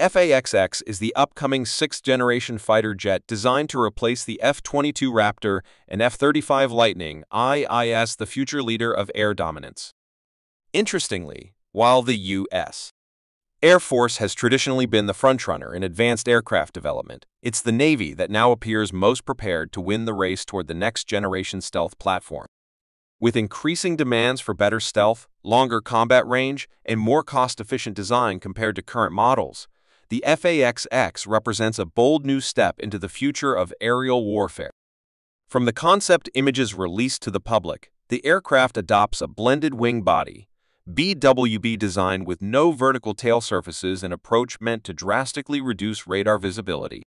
F-A-XX is the upcoming sixth-generation fighter jet designed to replace the F-22 Raptor and F-35 Lightning IIS, the future leader of air dominance. Interestingly, while the U.S. Air Force has traditionally been the frontrunner in advanced aircraft development, it's the Navy that now appears most prepared to win the race toward the next-generation stealth platform. With increasing demands for better stealth, longer combat range, and more cost-efficient design compared to current models, the F-A-XX represents a bold new step into the future of aerial warfare. From the concept images released to the public, the aircraft adopts a blended wing body, BWB design with no vertical tail surfaces and approach meant to drastically reduce radar visibility.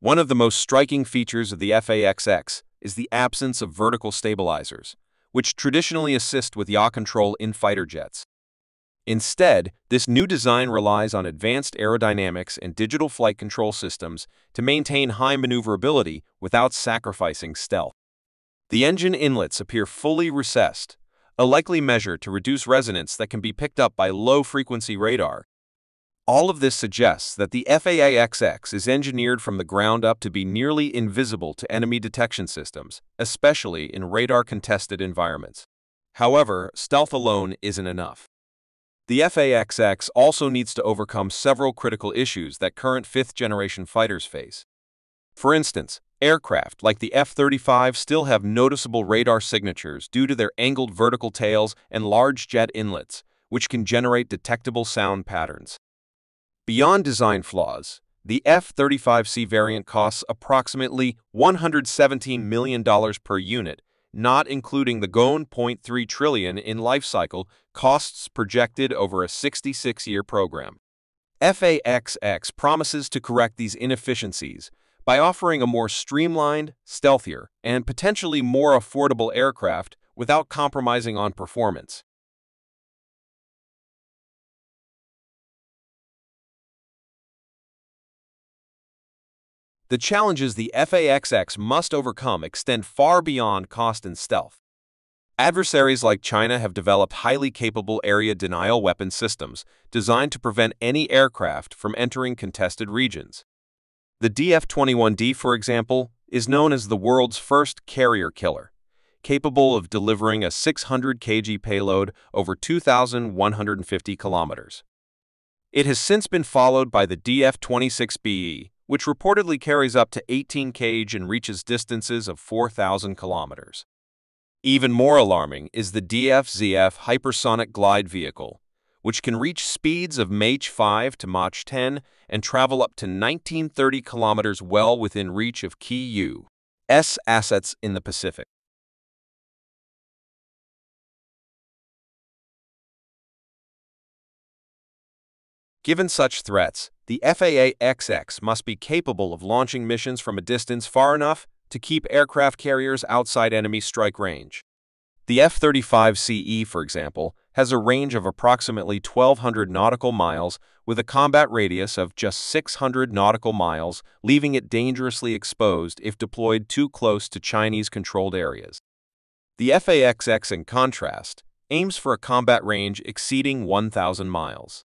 One of the most striking features of the F-A-XX is the absence of vertical stabilizers, which traditionally assist with yaw control in fighter jets. Instead, this new design relies on advanced aerodynamics and digital flight control systems to maintain high maneuverability without sacrificing stealth. The engine inlets appear fully recessed, a likely measure to reduce resonance that can be picked up by low-frequency radar. All of this suggests that the FA-XX is engineered from the ground up to be nearly invisible to enemy detection systems, especially in radar-contested environments. However, stealth alone isn't enough. The FA-XX also needs to overcome several critical issues that current fifth-generation fighters face. For instance, aircraft like the F-35 still have noticeable radar signatures due to their angled vertical tails and large jet inlets, which can generate detectable sound patterns. Beyond design flaws, the F-35C variant costs approximately $117 million per unit not including the $1.3 trillion in life cycle costs projected over a 66-year program. FA-XX promises to correct these inefficiencies by offering a more streamlined, stealthier, and potentially more affordable aircraft without compromising on performance. The challenges the F-A-XX must overcome extend far beyond cost and stealth. Adversaries like China have developed highly capable area denial weapon systems designed to prevent any aircraft from entering contested regions. The DF-21D, for example, is known as the world's first carrier killer, capable of delivering a 600 kg payload over 2,150 kilometers. It has since been followed by the DF-26BE, which reportedly carries up to 18 kg and reaches distances of 4,000 kilometers. Even more alarming is the DF-ZF hypersonic glide vehicle, which can reach speeds of Mach 5 to Mach 10 and travel up to 1930 kilometers well within reach of key U.S. assets in the Pacific. Given such threats, the FA-XX must be capable of launching missions from a distance far enough to keep aircraft carriers outside enemy strike range. The F-35CE, for example, has a range of approximately 1,200 nautical miles with a combat radius of just 600 nautical miles, leaving it dangerously exposed if deployed too close to Chinese-controlled areas. The FA-XX, in contrast, aims for a combat range exceeding 1,000 miles.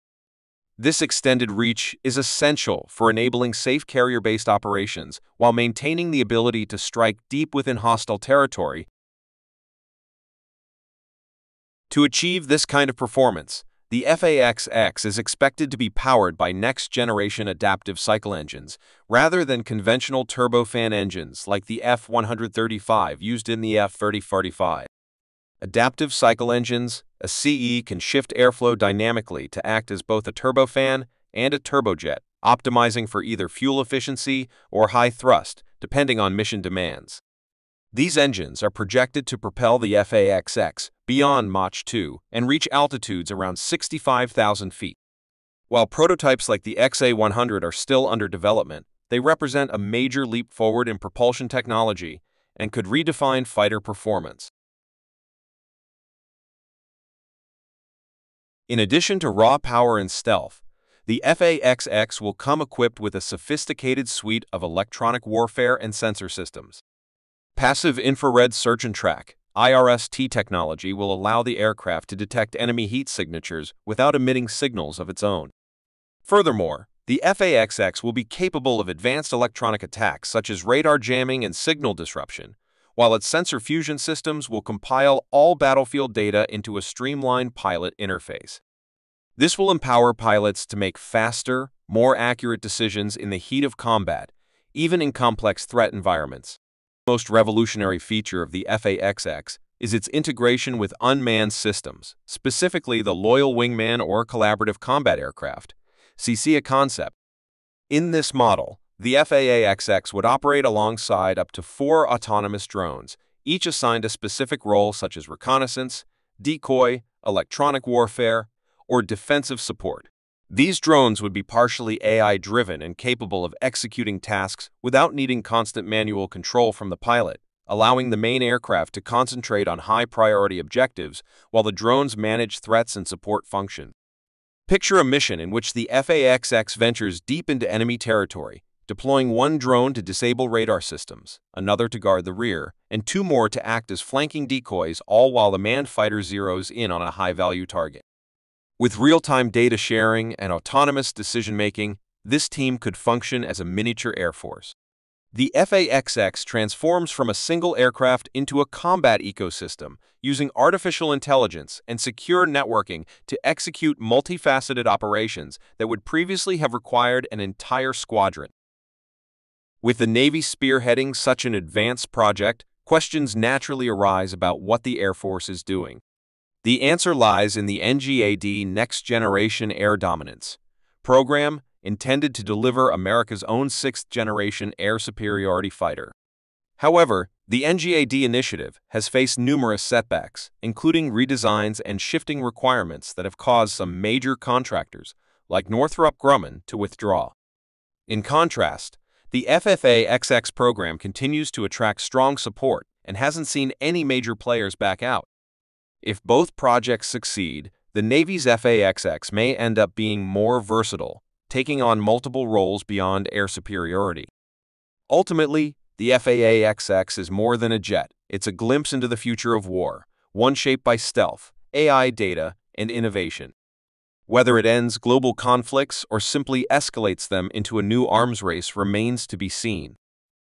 This extended reach is essential for enabling safe carrier-based operations while maintaining the ability to strike deep within hostile territory. To achieve this kind of performance, the FA-XX is expected to be powered by next-generation adaptive cycle engines, rather than conventional turbofan engines like the F-135 used in the F-3045. Adaptive cycle engines, a CE can shift airflow dynamically to act as both a turbofan and a turbojet, optimizing for either fuel efficiency or high thrust, depending on mission demands. These engines are projected to propel the FA-XX beyond Mach 2 and reach altitudes around 65,000 feet. While prototypes like the XA-100 are still under development, they represent a major leap forward in propulsion technology and could redefine fighter performance. In addition to raw power and stealth, the FA-XX will come equipped with a sophisticated suite of electronic warfare and sensor systems. Passive infrared search and track, IRST technology will allow the aircraft to detect enemy heat signatures without emitting signals of its own. Furthermore, the FA-XX will be capable of advanced electronic attacks such as radar jamming and signal disruption, while its sensor fusion systems will compile all battlefield data into a streamlined pilot interface. This will empower pilots to make faster, more accurate decisions in the heat of combat, even in complex threat environments. The most revolutionary feature of the FA-XX is its integration with unmanned systems, specifically the Loyal Wingman or Collaborative Combat Aircraft, CCA concept. In this model, the FA-XX would operate alongside up to four autonomous drones, each assigned a specific role such as reconnaissance, decoy, electronic warfare, or defensive support. These drones would be partially AI-driven and capable of executing tasks without needing constant manual control from the pilot, allowing the main aircraft to concentrate on high-priority objectives while the drones manage threats and support functions. Picture a mission in which the FA-XX ventures deep into enemy territory, deploying one drone to disable radar systems, another to guard the rear, and two more to act as flanking decoys all while the manned fighter zeroes in on a high-value target. With real-time data sharing and autonomous decision-making, this team could function as a miniature air force. The FA-XX transforms from a single aircraft into a combat ecosystem, using artificial intelligence and secure networking to execute multifaceted operations that would previously have required an entire squadron. With the Navy spearheading such an advanced project, questions naturally arise about what the Air Force is doing. The answer lies in the NGAD Next Generation Air Dominance program intended to deliver America's own sixth-generation air superiority fighter. However, the NGAD initiative has faced numerous setbacks, including redesigns and shifting requirements that have caused some major contractors, like Northrop Grumman, to withdraw. In contrast, the FA-XX program continues to attract strong support and hasn't seen any major players back out. If both projects succeed, the Navy's FA-XX may end up being more versatile, taking on multiple roles beyond air superiority. Ultimately, the FA-XX is more than a jet. It's a glimpse into the future of war, one shaped by stealth, AI data, and innovation. Whether it ends global conflicts or simply escalates them into a new arms race remains to be seen.